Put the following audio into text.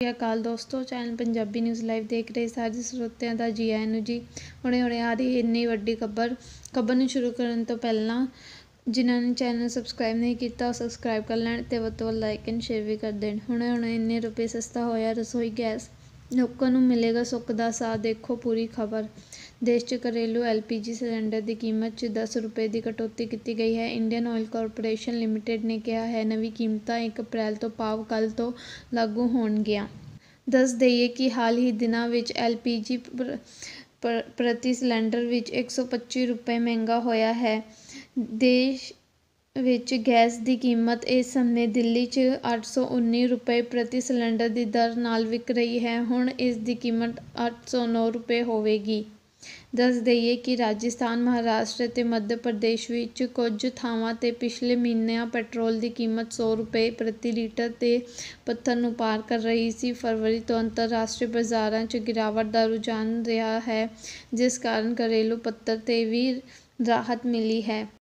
ਸਤਿ ਅਕਾਲ ਦੋਸਤੋ, channel Punjabi news live ਦੇਖ ਰਹੇ ਸਾਰੇ ਸਰੋਤਿਆਂ ਦਾ ਜੀ ਆਇਆਂ ਨੂੰ ਜੀ। ਹੁਣੇ ਹੁਣੇ ਆ ਰਹੀ ਇੰਨੀ ਵੱਡੀ ਖਬਰ ਖਬਰ ਨੂੰ ਸ਼ੁਰੂ ਕਰਨ ਤੋਂ ਪਹਿਲਾਂ ਜਿਨ੍ਹਾਂ ਨੇ ਚੈਨਲ ਸਬਸਕ੍ਰਾਈਬ ਨਹੀਂ ਕੀਤਾ, ਉਹ ਸਬਸਕ੍ਰਾਈਬ ਕਰ ਲੈਣ ਤੇ ਵੱਧ ਤੋਂ ਵੱਧ ਲਾਈਕ ਐਂਡ ਸ਼ੇਅਰ ਵੀ ਕਰ ਦੇਣ। ਹੁਣੇ ਹੁਣੇ ਇੰਨੇ ਰੁਪਏ ਸਸਤਾ ਹੋਇਆ ਰਸੋਈ ਗੈਸ, ਲੋਕਾਂ ਨੂੰ ਮਿਲੇਗਾ ਸੁੱਖ ਦਾ ਸਾਥ ਦੇਖੋ ਪੂਰੀ ਖਬਰ। ਦੇਸ਼ 'ਚ ਘਰੇਲੂ ਐਲਪੀਜੀ ਸਿਲੰਡਰ ਦੀ ਕੀਮਤ 'ਚ 10 ਰੁਪਏ ਦੀ ਕਟੌਤੀ ਕੀਤੀ ਗਈ ਹੈ। ਇੰਡੀਅਨ ਆਇਲ ਕਾਰਪੋਰੇਸ਼ਨ ਲਿਮਟਿਡ ਨੇ ਕਿਹਾ ਹੈ, ਨਵੀਂ ਕੀਮਤਾਂ 1 ਅਪ੍ਰੈਲ ਤੋਂ ਭਾਵ ਕੱਲ੍ਹ ਤੋਂ ਲਾਗੂ ਹੋਣਗੀਆਂ। ਦੱਸ ਦੇਈਏ ਕਿ ਹਾਲ ਹੀ ਦਿਨਾਂ ਵਿੱਚ ਐਲਪੀਜੀ ਪ੍ਰਤੀ ਸਿਲੰਡਰ ਵਿੱਚ 125 ਰੁਪਏ ਮਹਿੰਗਾ ਹੋਇਆ ਹੈ। ਦੇਸ਼ ਵਿੱਚ ਗੈਸ ਦੀ ਕੀਮਤ ਇਸ ਸਮੇਂ ਦਿੱਲੀ 'ਚ 819 ਰੁਪਏ ਪ੍ਰਤੀ ਸਿਲੰਡਰ ਦੀ ਦਰ ਨਾਲ ਵਿਕ ਰਹੀ ਹੈ। ਹੁਣ ਇਸ ਦੀ ਕੀਮਤ 809 ਰੁਪਏ ਹੋਵੇਗੀ। ਦੱਸ ਦੇਈਏ ਕਿ ਰਾਜਸਥਾਨ, ਮਹਾਰਾਸ਼ਟਰ ਅਤੇ ਮੱਧ ਪ੍ਰਦੇਸ਼ ਵਿੱਚ ਕੁਝ ਥਾਵਾਂ 'ਤੇ ਪਿਛਲੇ ਮਹੀਨਿਆਂ ਪੈਟਰੋਲ ਦੀ ਕੀਮਤ ਸੌ ਰੁਪਏ ਪ੍ਰਤੀ ਲੀਟਰ 'ਤੇ ਪੱਥਰ ਨੂੰ ਪਾਰ ਕਰ ਰਹੀ ਸੀ। ਫਰਵਰੀ ਤੋਂ ਅੰਤਰਰਾਸ਼ਟਰੀ ਬਾਜ਼ਾਰਾਂ 'ਚ ਗਿਰਾਵਟ ਦਾ ਰੁਝਾਨ ਰਿਹਾ ਹੈ, ਜਿਸ ਕਾਰਨ ਘਰੇਲੂ ਪੱਧਰ 'ਤੇ ਵੀ ਰਾਹਤ ਮਿਲੀ ਹੈ।